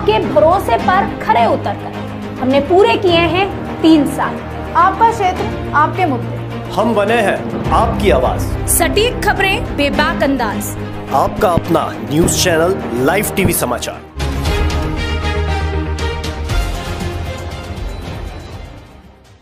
आपके भरोसे पर खरे उतर कर। हमने पूरे किए हैं तीन साल। आपका क्षेत्र आपके मुद्दे। हम बने हैं आपकी आवाज़। सटीक खबरें बेबाक अंदाज। आपका अपना न्यूज़ चैनल लाइव टीवी समाचार।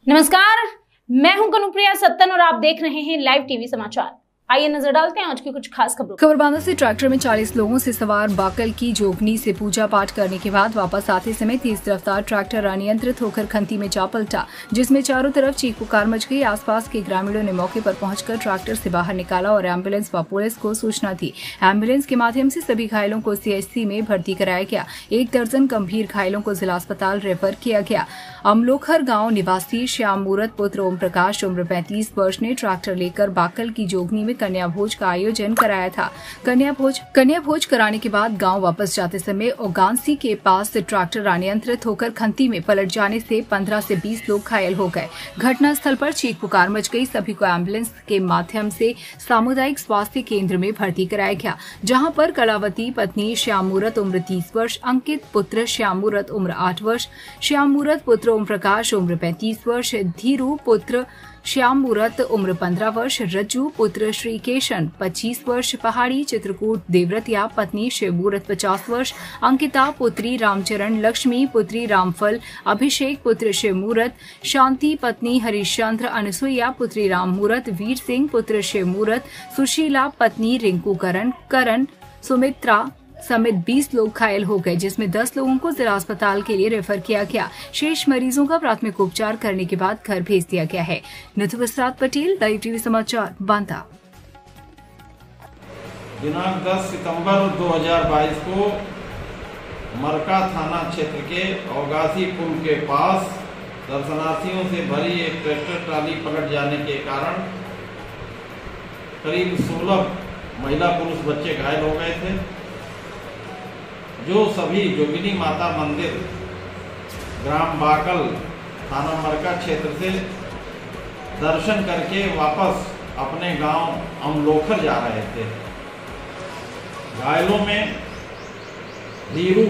नमस्कार मैं हूँ कनुप्रिया सत्तन और आप देख रहे हैं लाइव टीवी समाचार। आइए नज़र डालते हैं आज की कुछ खास खबरों खबर बांधा से ट्रैक्टर में 40 लोगों से सवार बाकल की जोगनी से पूजा पाठ करने के बाद वापस आते समय तेज रफ्तार ट्रैक्टर अनियंत्रित होकर खंती में जा पलटा, जिसमें चारों तरफ़ चीख पुकार मच गई। आसपास के ग्रामीणों ने मौके पर पहुंचकर ट्रैक्टर से बाहर निकाला और एंबुलेंस व पुलिस को सूचना दी। एंबुलेंस के माध्यम से सभी घायलों को सीएचसी में भर्ती कराया गया। एक दर्जन गंभीर घायलों को जिला अस्पताल रेफर किया गया। अमलोखर गाँव निवासी श्याम मूरत, पुत्र ओम प्रकाश उम्र पैंतीस वर्ष, ने ट्रैक्टर लेकर बाकल की जोगनी में कन्या भोज का आयोजन कराया था। कन्या भोज कन्या भोज कराने के बाद गाँव वापस जाते समय ओगांसी के पास ट्रैक्टर अनियंत्रित होकर खंती में पलट जाने से 15 से 20 लोग घायल हो गए। घटना स्थल पर चीख पुकार मच गई। सभी को एंबुलेंस के माध्यम से सामुदायिक स्वास्थ्य केंद्र में भर्ती कराया गया, जहाँ पर कलावती पत्नी श्यामूरत उम्र तीस वर्ष, अंकित पुत्र श्यामूरत उम्र आठ वर्ष, श्यामूरत पुत्र ओम प्रकाश उम्र पैंतीस वर्ष, धीरू पुत्र श्याम मूरत, उम्र 15 वर्ष, रज्जू, पुत्र श्री केशन 25 वर्ष, पहाड़ी, चित्रकूट, देवरतिया, पत्नी शिवमूरत 50 वर्ष, अंकिता, पुत्री रामचरण, लक्ष्मी, पुत्री रामफल, अभिषेक, पुत्र शिवमूरत शांति, पत्नी हरिश्चंद्र, अनुसुईया, पुत्री राममूरत वीर सिंह, पुत्र शिवमूरत सुशीला, पत्नी रिंकू करण करण, सुमित्रा समेत 20 लोग घायल हो गए, जिसमें 10 लोगों को जिला अस्पताल के लिए रेफर किया गया। शेष मरीजों का प्राथमिक उपचार करने के बाद घर भेज दिया गया है। निधु प्रसाद पटेल, लाइव टीवी समाचार, बांदा। दिनांक 10 सितंबर 2022 को मरका थाना क्षेत्र के औगासी पुल के पास दर्शनार्थियों से भरी एक ट्रैक्टर ट्राली पलट जाने के कारण करीब 16 महिला पुरुष बच्चे घायल हो गए थे। जो सभी जोगिनी माता मंदिर, ग्राम बाकल, थाना मरका क्षेत्र से दर्शन करके वापस अपने गाँव अमलोखर जा रहे थे। घायलों में धीरू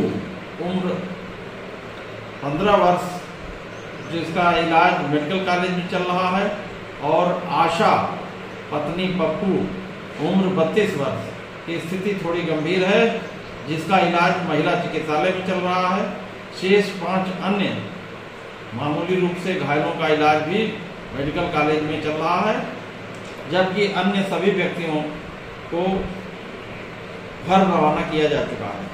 उम्र 15 वर्ष, जिसका इलाज मेडिकल कॉलेज में चल रहा है, और आशा, पत्नी पप्पू, उम्र 32 वर्ष। की स्थिति थोड़ी गंभीर है। जिसका इलाज महिला चिकित्सालय में चल रहा है। शेष पाँच अन्य मामूली रूप से घायलों का इलाज भी मेडिकल कॉलेज में चल रहा है, जबकि अन्य सभी व्यक्तियों को घर रवाना किया जा चुका है।